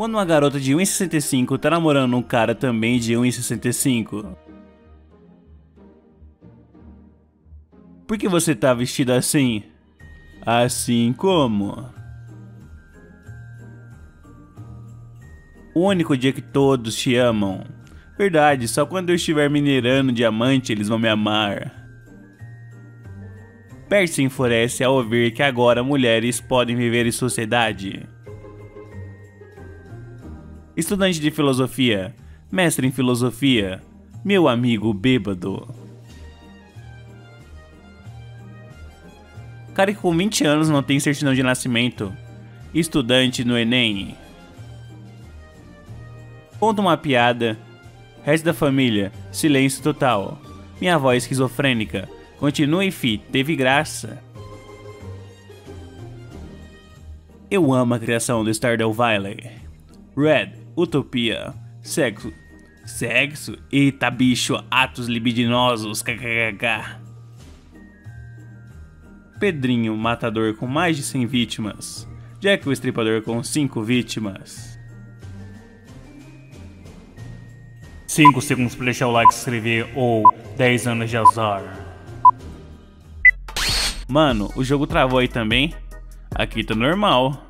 Quando uma garota de 1,65 tá namorando um cara também de 1,65. Por que você tá vestido assim? Assim como? O único dia que todos te amam. Verdade, só quando eu estiver minerando diamante eles vão me amar. Se enfurece ao ouvir que agora mulheres podem viver em sociedade. Estudante de filosofia, mestre em filosofia, meu amigo bêbado. Cara que com 20 anos não tem certidão de nascimento. Estudante no Enem. Conta uma piada. Resto da família, silêncio total. Minha avó esquizofrênica. Continue, fi, teve graça. Eu amo a criação do Stardew Valley. Red, utopia, sexo. Sexo? Eita bicho, atos libidinosos, kkkk. Pedrinho, matador com mais de 100 vítimas. Jack o Estripador com 5 vítimas. 5 segundos para deixar o like, se inscrever ou 10 anos de azar. Mano, o jogo travou aí também? Aqui tá normal.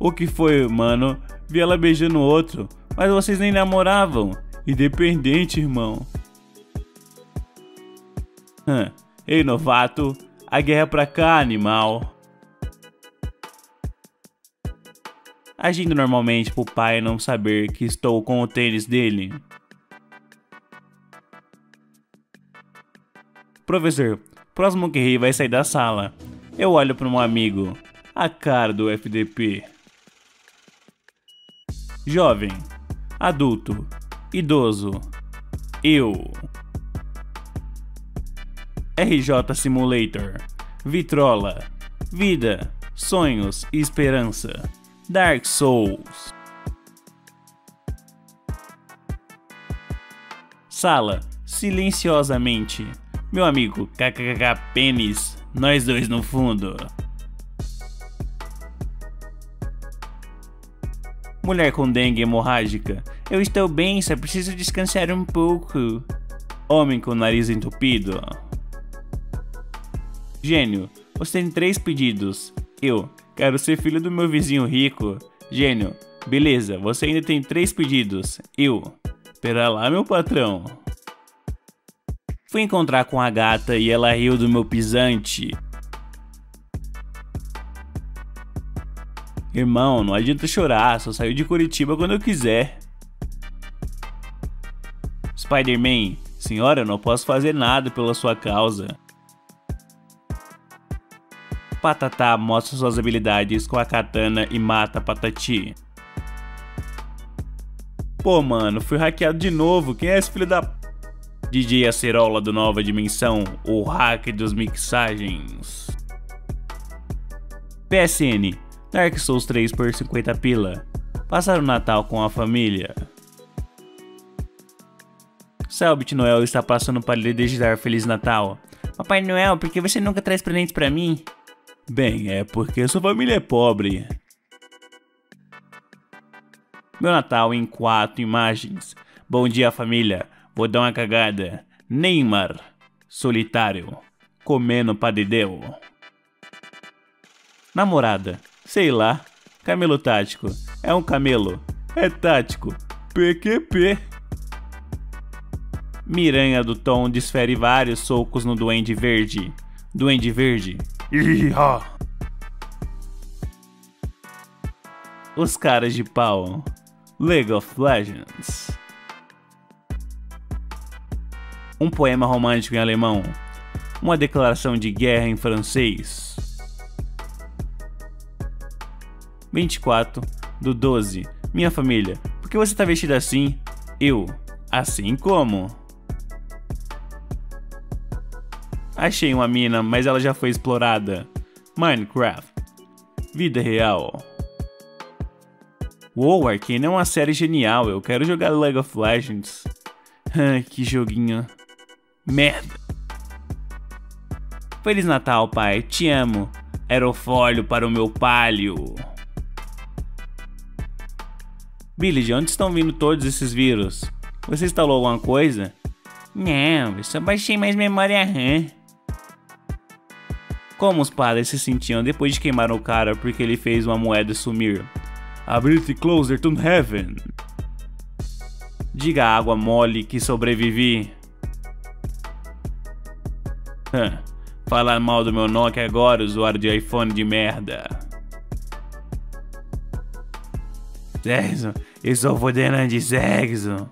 O que foi, mano? Vi ela beijando outro, mas vocês nem namoravam. Independente, irmão. Ei, novato, a guerra é pra cá, animal. Agindo normalmente pro pai não saber que estou com o tênis dele. Professor, próximo que ri vai sair da sala. Eu olho para um amigo. A cara do FDP. Jovem, adulto, idoso, eu. RJ Simulator, Vitrola, Vida, Sonhos e Esperança, Dark Souls. Sala, silenciosamente. Meu amigo, kkkk pênis, nós dois no fundo. Mulher com dengue hemorrágica. Eu estou bem, só preciso descansar um pouco. Homem com nariz entupido. Gênio, você tem três pedidos. Eu, quero ser filho do meu vizinho rico. Gênio, beleza, você ainda tem três pedidos. Eu, pera lá, meu patrão. Fui encontrar com a gata e ela riu do meu pisante. Irmão, não adianta chorar, só saiu de Curitiba quando eu quiser. Spider-Man, senhora, eu não posso fazer nada pela sua causa. Patatá mostra suas habilidades com a katana e mata Patati. Pô, mano, fui hackeado de novo. Quem é esse filho da. DJ Acerola do Nova Dimensão, o hack dos mixagens. PSN, Dark Souls 3 por 50 pila. Passar o Natal com a família. Selbit Noel está passando para lhe desejar Feliz Natal. Papai Noel, por que você nunca traz presentes para mim? Bem, é porque sua família é pobre. Meu Natal em quatro imagens. Bom dia, família. Vou dar uma cagada. Neymar. Solitário. Comendo padedeu. Namorada. Sei lá. Camelo tático. É um camelo. É tático. PQP. Miranha do Tom desfere vários socos no Duende Verde. Duende Verde. Iha. Os caras de pau. League of Legends. Um poema romântico em alemão. Uma declaração de guerra em francês. 24 do 12. Minha família, por que você tá vestida assim? Eu, assim como? Achei uma mina, mas ela já foi explorada. Minecraft. Vida real. Uou, Arkane é uma série genial. Eu quero jogar League of Legends. que joguinho. Merda. Feliz Natal, pai. Te amo. aerofólio para o meu palio. Billy, de onde estão vindo todos esses vírus? Você instalou alguma coisa? Não, eu só baixei mais memória RAM. Como os padres se sentiam depois de queimar o cara porque ele fez uma moeda sumir? Abrir-te closer to heaven. Diga a água mole que sobrevivi. Falar mal do meu Nokia agora, usuário de iPhone de merda. Sexo, estou fodendo de sexo.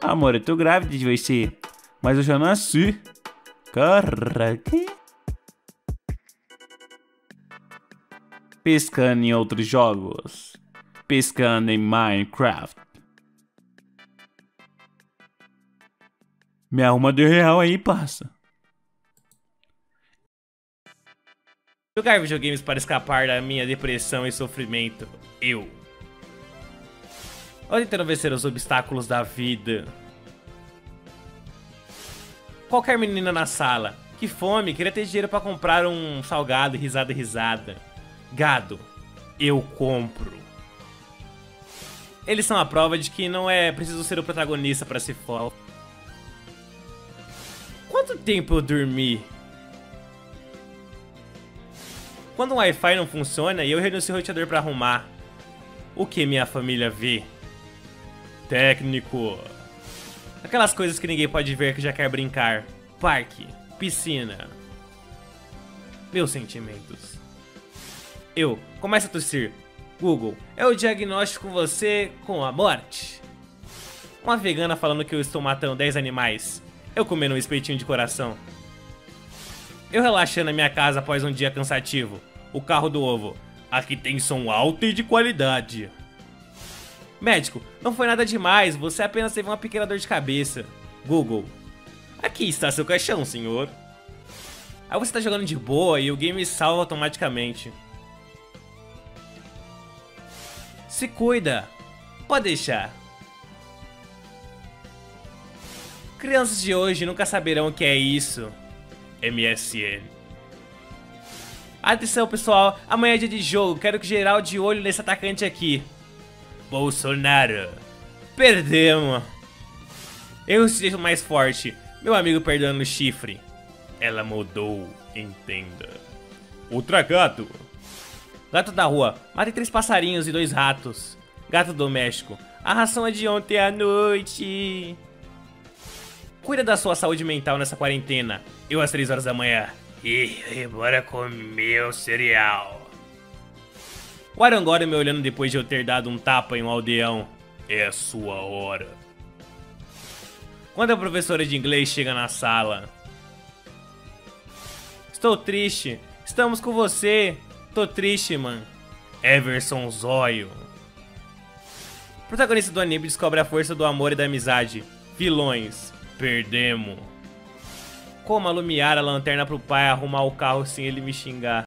Amor, eu tô grávida de você, mas eu já nasci. Caraca. Pescando em outros jogos. Pescando em Minecraft. Me arruma de real aí, passa. Jogar videogames para escapar da minha depressão e sofrimento. Eu. Ou tentando vencer os obstáculos da vida. Qualquer menina na sala. Que fome, queria ter dinheiro para comprar um salgado, risada, risada. Gado, eu compro. Eles são a prova de que não é preciso ser o protagonista para se for. Quanto tempo eu dormi? Quando o Wi-Fi não funciona e eu renuncio o roteador para arrumar, o que minha família vê? Técnico. Aquelas coisas que ninguém pode ver que já quer brincar. Parque, piscina. Meus sentimentos. Eu, começa a tossir. Google, é o diagnóstico você com a morte. Uma vegana falando que eu estou matando 10 animais. Eu comendo um espetinho de coração. Eu relaxando na minha casa após um dia cansativo. O carro do ovo. Aqui tem som alto e de qualidade. Médico, não foi nada demais, você apenas teve uma pequena dor de cabeça. Google. Aqui está seu caixão, senhor. Aí você tá jogando de boa e o game salva automaticamente. Se cuida. Pode deixar. Crianças de hoje nunca saberão o que é isso. MSN. Atenção pessoal, amanhã é dia de jogo, quero que geral de olho nesse atacante aqui. Bolsonaro. Perdemos. Eu seja mais forte. Meu amigo perdendo o chifre. Ela mudou, entenda. Ultra gato. Gato da rua. Matei três passarinhos e dois ratos. Gato doméstico. A ração é de ontem à noite. Cuida da sua saúde mental nessa quarentena. Eu às três horas da manhã. E bora comer o cereal. O Arangora me olhando depois de eu ter dado um tapa em um aldeão. É a sua hora. Quando a professora de inglês chega na sala. Estou triste. Estamos com você. Tô triste, man. Everson Zóio. O protagonista do anime descobre a força do amor e da amizade. Vilões. Perdemos. Como alumiar a lanterna pro pai arrumar o carro sem ele me xingar.